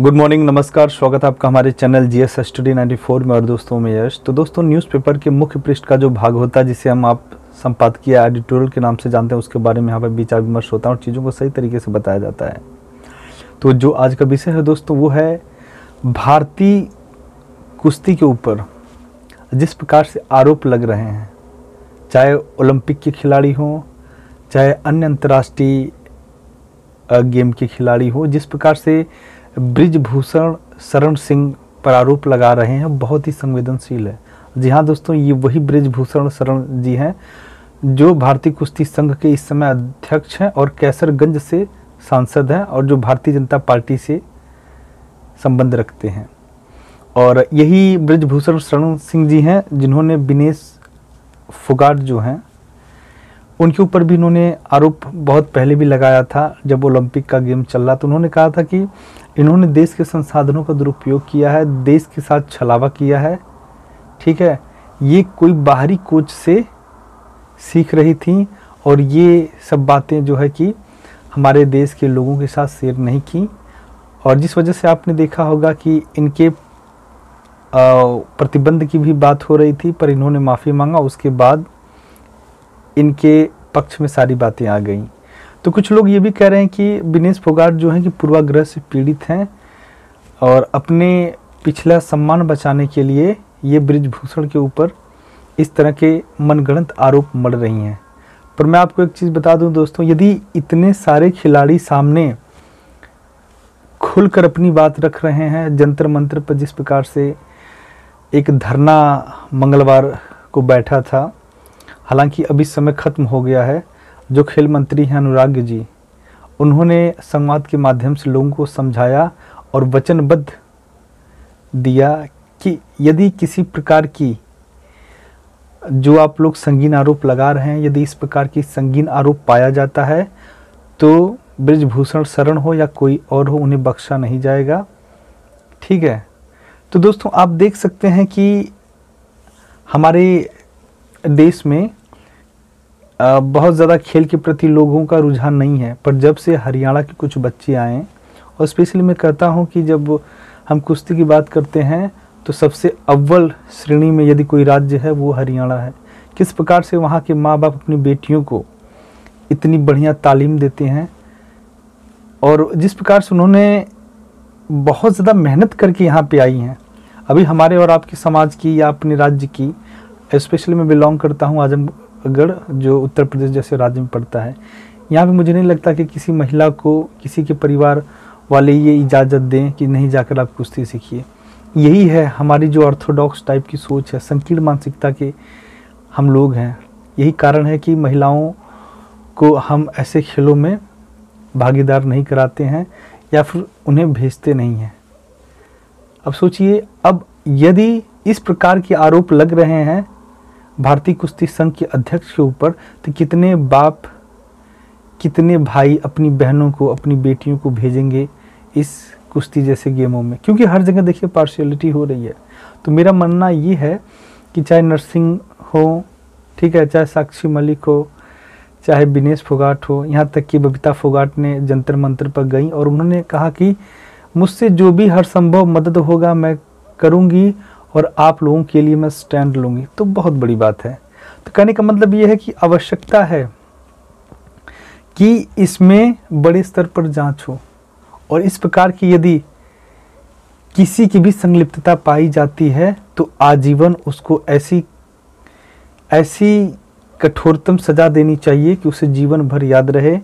Good morning नमस्कार, स्वागत है आपका हमारे channel G S study ninety four में और दोस्तों में यश। तो दोस्तों न्यूज़पेपर के मुख्य पृष्ठ का जो भाग होता है, जिसे हम आप संपादकीय एडिटोरियल के नाम से जानते हैं, उसके बारे में यहाँ पर विचार विमर्श होता है और चीज़ों को सही तरीके से बताया जाता है। तो जो आज का विषय है दोस्तों, वो है भारतीय कुश्ती के ऊपर जिस प्रकार से आरोप लग रहे हैं, चाहे ओलंपिक के खिलाड़ी हों, चाहे अन्य अंतर्राष्ट्रीय गेम के खिलाड़ी हो, जिस प्रकार से ब्रिजभूषण शरण सिंह पर आरोप लगा रहे हैं। बहुत ही संवेदनशील है। जी हाँ दोस्तों, ये वही ब्रिजभूषण शरण जी हैं, जो भारतीय कुश्ती संघ के इस समय अध्यक्ष हैं और कैसरगंज से सांसद हैं और जो भारतीय जनता पार्टी से संबंध रखते हैं। और यही ब्रिजभूषण शरण सिंह जी हैं, जिन्होंने विनेश फुगाट जो हैं उनके ऊपर भी इन्होंने आरोप बहुत पहले भी लगाया था। जब ओलंपिक का गेम चल रहा तो उन्होंने कहा था कि इन्होंने देश के संसाधनों का दुरुपयोग किया है, देश के साथ छलावा किया है। ठीक है, ये कोई बाहरी कोच से सीख रही थी और ये सब बातें जो है कि हमारे देश के लोगों के साथ शेयर नहीं की। और जिस वजह से आपने देखा होगा कि इनके प्रतिबंध की भी बात हो रही थी, पर इन्होंने माफ़ी मांगा। उसके बाद इनके पक्ष में सारी बातें आ गई। तो कुछ लोग ये भी कह रहे हैं कि विनेश फोगाट जो है कि पूर्वाग्रह से पीड़ित हैं और अपने पिछला सम्मान बचाने के लिए ये ब्रिजभूषण के ऊपर इस तरह के मनगणत आरोप मड़ रही हैं। पर मैं आपको एक चीज़ बता दूँ दोस्तों, यदि इतने सारे खिलाड़ी सामने खुलकर अपनी बात रख रहे हैं, जंतर मंत्र पर जिस प्रकार से एक धरना मंगलवार को बैठा था हालाँकि अभी समय खत्म हो गया है, जो खेल मंत्री हैं अनुराग जी। उन्होंने संवाद के माध्यम से लोगों को समझाया और वचनबद्ध दिया कि यदि किसी प्रकार की, जो आप लोग संगीन आरोप लगा रहे हैं, यदि इस प्रकार की संगीन आरोप पाया जाता है तो ब्रजभूषण शरण हो या कोई और हो, उन्हें बख्शा नहीं जाएगा। ठीक है? तो दोस्तों, आप देख सकते हैं कि हमारे देश में बहुत ज़्यादा खेल के प्रति लोगों का रुझान नहीं है, पर जब से हरियाणा के कुछ बच्चे आए और स्पेशली मैं कहता हूँ कि जब हम कुश्ती की बात करते हैं तो सबसे अव्वल श्रेणी में यदि कोई राज्य है, वो हरियाणा है। किस प्रकार से वहाँ के माँ बाप अपनी बेटियों को इतनी बढ़िया तालीम देते हैं, और जिस प्रकार से उन्होंने बहुत ज़्यादा मेहनत करके यहाँ पे आई हैं, अभी हमारे और आपके समाज की या अपने राज्य की स्पेशली मैं बिलोंग करता हूँ आज़म गढ़, जो उत्तर प्रदेश जैसे राज्य में पड़ता है, यहाँ पे मुझे नहीं लगता कि किसी महिला को, किसी के परिवार वाले ये इजाज़त दें कि नहीं जाकर आप कुश्ती सीखिए। यही है हमारी जो ऑर्थोडॉक्स टाइप की सोच है, संकीर्ण मानसिकता के हम लोग हैं। यही कारण है कि महिलाओं को हम ऐसे खेलों में भागीदार नहीं कराते हैं या फिर उन्हें भेजते नहीं हैं। अब सोचिए, अब यदि इस प्रकार के आरोप लग रहे हैं भारतीय कुश्ती संघ के अध्यक्ष के ऊपर तो कितने बाप, कितने भाई अपनी बहनों को, अपनी बेटियों को भेजेंगे इस कुश्ती जैसे गेमों में? क्योंकि हर जगह देखिए पार्शियलिटी हो रही है। तो मेरा मानना ये है कि चाहे नरसिंह हो, ठीक है, चाहे साक्षी मलिक हो, चाहे विनेश फोगाट हो, यहाँ तक कि बबीता फोगाट ने जंतर मंत्र पर गई और उन्होंने कहा कि मुझसे जो भी हर संभव मदद होगा मैं करूँगी और आप लोगों के लिए मैं स्टैंड लूँगी। तो बहुत बड़ी बात है। तो कहने का मतलब ये है कि आवश्यकता है कि इसमें बड़े स्तर पर जाँच हो और इस प्रकार की यदि किसी की भी संलिप्तता पाई जाती है तो आजीवन उसको ऐसी ऐसी कठोरतम सजा देनी चाहिए कि उसे जीवन भर याद रहे।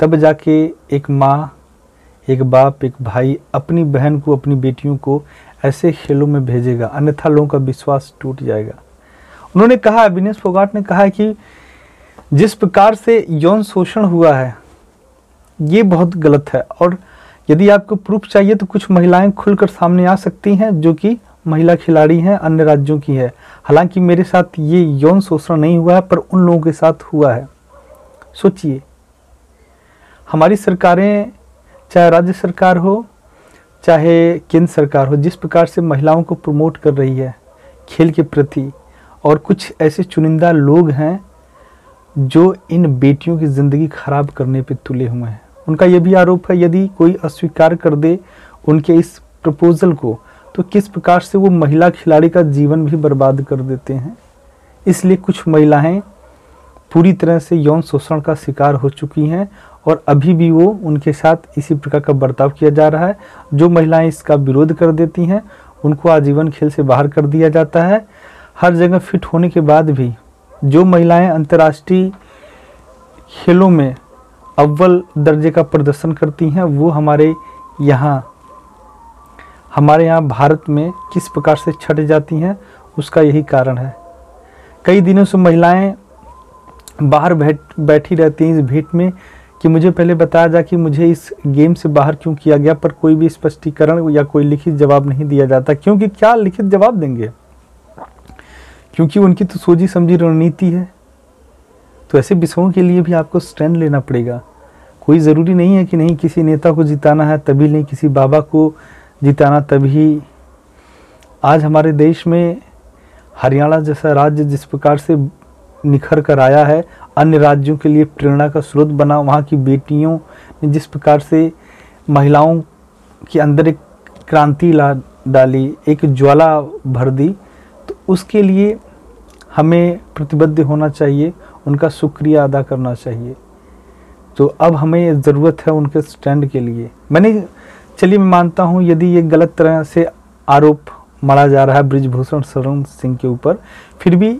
तब जाके एक माँ, एक बाप, एक भाई अपनी बहन को, अपनी बेटियों को ऐसे खेलों में भेजेगा, अन्यथा लोगों का विश्वास टूट जाएगा। उन्होंने कहा विनेश फोगाट ने कहा कि जिस प्रकार से यौन शोषण हुआ है, ये बहुत गलत है। और यदि आपको प्रूफ चाहिए तो कुछ महिलाएँ खुलकर सामने आ सकती हैं जो कि महिला खिलाड़ी हैं, अन्य राज्यों की है। हालाँकि मेरे साथ ये यौन शोषण नहीं हुआ है, पर उन लोगों के साथ हुआ है। सोचिए, हमारी सरकारें, चाहे राज्य सरकार हो चाहे केंद्र सरकार हो, जिस प्रकार से महिलाओं को प्रमोट कर रही है, खेल के प्रति, और कुछ ऐसे चुनिंदा लोग हैं जो इन बेटियों की ज़िंदगी खराब करने पर तुले हुए हैं। उनका यह भी आरोप है, यदि कोई अस्वीकार कर दे उनके इस प्रपोजल को तो किस प्रकार से वो महिला खिलाड़ी का जीवन भी बर्बाद कर देते हैं? इसलिए कुछ महिलाएँ पूरी तरह से यौन शोषण का शिकार हो चुकी हैं और अभी भी वो उनके साथ इसी प्रकार का बर्ताव किया जा रहा है। जो महिलाएँ इसका विरोध कर देती हैं, उनको आजीवन खेल से बाहर कर दिया जाता है। हर जगह फिट होने के बाद भी जो महिलाएँ अंतर्राष्ट्रीय खेलों में अव्वल दर्जे का प्रदर्शन करती हैं, वो हमारे यहाँ हमारे यहाँ भारत में किस प्रकार से छट जाती हैं, उसका यही कारण है। कई दिनों से महिलाएँ बाहर बैठ, बैठी रहती हैं इस भीट में। कि मुझे पहले बताया जाए कि मुझे इस गेम से बाहर क्यों किया गया, पर कोई भी स्पष्टीकरण या कोई लिखित जवाब नहीं दिया जाता। क्योंकि क्या लिखित जवाब देंगे? क्योंकि उनकी तो सोची समझी रणनीति है। तो ऐसे विषयों के लिए भी आपको स्टैंड लेना पड़ेगा। कोई ज़रूरी नहीं है कि नहीं, किसी नेता को जिताना है, तभी नहीं, किसी बाबा को जिताना, तभी। आज हमारे देश में हरियाणा जैसा राज्य जिस प्रकार से निखर कर आया है। अन्य राज्यों के लिए प्रेरणा का स्रोत बना वहाँ की बेटियों ने जिस प्रकार से महिलाओं के अंदर एक क्रांति ला डाली, एक ज्वाला भर दी तो उसके लिए हमें प्रतिबद्ध होना चाहिए, उनका शुक्रिया अदा करना चाहिए। तो अब हमें ज़रूरत है उनके स्टैंड के लिए। मैंने, चलिए मैं मानता हूँ, यदि ये गलत तरह से आरोप मारा जा रहा है ब्रिजभूषण शरण सिंह के ऊपर, फिर भी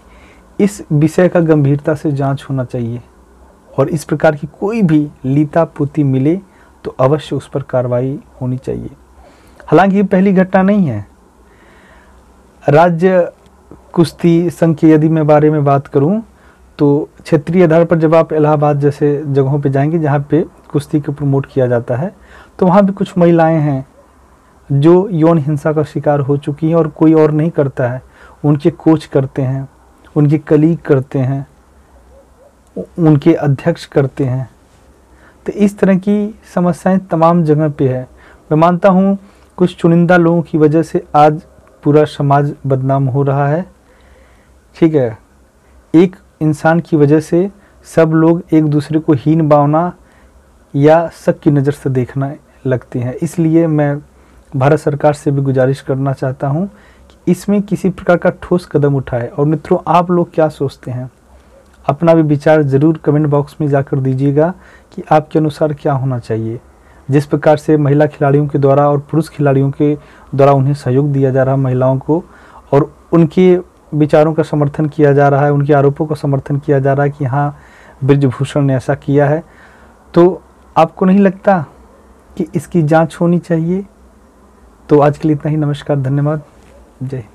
इस विषय का गंभीरता से जाँच होना चाहिए और इस प्रकार की कोई भी लीता पुती मिले तो अवश्य उस पर कार्रवाई होनी चाहिए। हालाँकि ये पहली घटना नहीं है। राज्य कुश्ती संघ के यदि मैं बारे में बात करूँ तो क्षेत्रीय आधार पर जब आप इलाहाबाद जैसे जगहों पर जाएँगे जहाँ पे कुश्ती को प्रमोट किया जाता है तो वहाँ भी कुछ महिलाएँ हैं जो यौन हिंसा का शिकार हो चुकी हैं और कोई और नहीं करता है। उनके कोच करते हैं। उनके कलीग करते हैं उनके अध्यक्ष करते हैं। तो इस तरह की समस्याएँ तमाम जगह पे है। मैं मानता हूँ, कुछ चुनिंदा लोगों की वजह से आज पूरा समाज बदनाम हो रहा है। ठीक है, एक इंसान की वजह से सब लोग एक दूसरे को हीन भावना या शक की नज़र से देखना लगते हैं। इसलिए मैं भारत सरकार से भी गुजारिश करना चाहता हूँ इसमें किसी प्रकार का ठोस कदम उठाए। और मित्रों, आप लोग क्या सोचते हैं? अपना भी विचार ज़रूर कमेंट बॉक्स में जाकर दीजिएगा कि आपके अनुसार क्या होना चाहिए। जिस प्रकार से महिला खिलाड़ियों के द्वारा और पुरुष खिलाड़ियों के द्वारा उन्हें सहयोग दिया जा रहा है महिलाओं को, और उनके विचारों का समर्थन किया जा रहा है, उनके आरोपों का समर्थन किया जा रहा है कि हाँ ब्रजभूषण ने ऐसा किया है तो आपको नहीं लगता कि इसकी जाँच होनी चाहिए? तो आज के लिए इतना ही। नमस्कार, धन्यवाद। जय